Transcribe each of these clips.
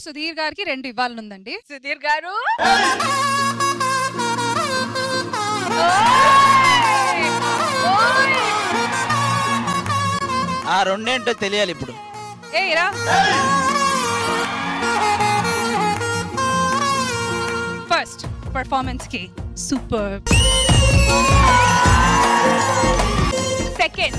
సుధీర్ గారికి రెండు ఇవ్వాలనుందండి. సుధీర్ గారు? ఆ రెండేంటో తెలియాలి ఇప్పుడు. ఏ రా ఫస్ట్ పర్ఫార్మెన్స్కి సూపర్ సెకండ్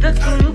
的疼